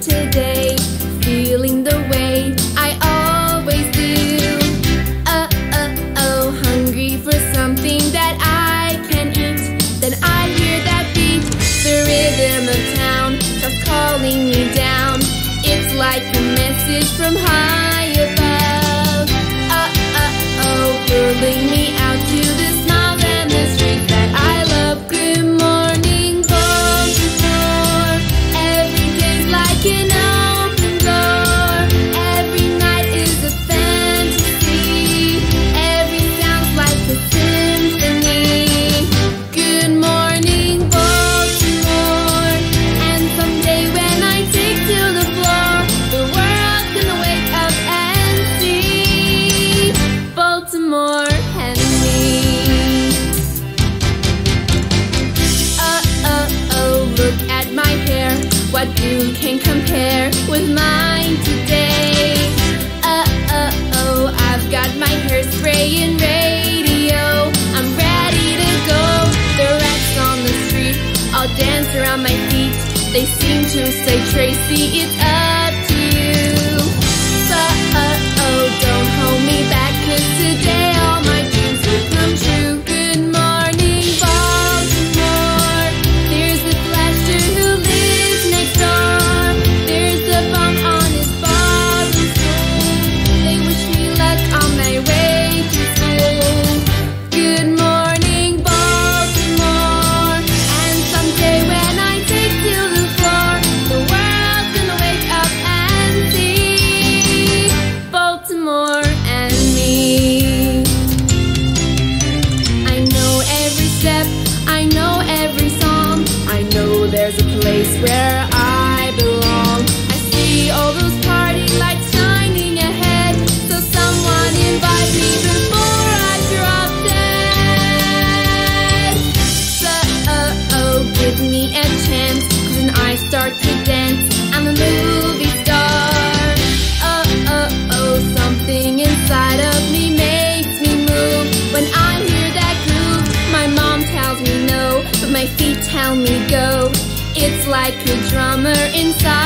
today, feeling the way I always do. Uh uh oh, hungry for something that I can eat. Then I hear that beat, the rhythm of town, just calling me down. It's like a message from high. you can compare with mine today. Uh oh, oh, I've got my hairspray and radio. I'm ready to go. The rats on the street all dance around my feet. They seem to say, Tracy, it's up. me go. It's like a drummer inside.